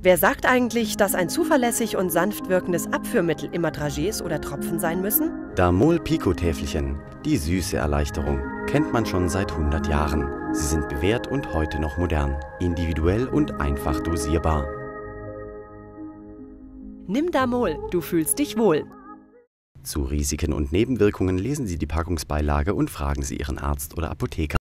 Wer sagt eigentlich, dass ein zuverlässig und sanft wirkendes Abführmittel immer Dragees oder Tropfen sein müssen? Damol Pico-Täfelchen, die süße Erleichterung, kennt man schon seit 100 Jahren. Sie sind bewährt und heute noch modern, individuell und einfach dosierbar. Nimm Damol, du fühlst dich wohl. Zu Risiken und Nebenwirkungen lesen Sie die Packungsbeilage und fragen Sie Ihren Arzt oder Apotheker.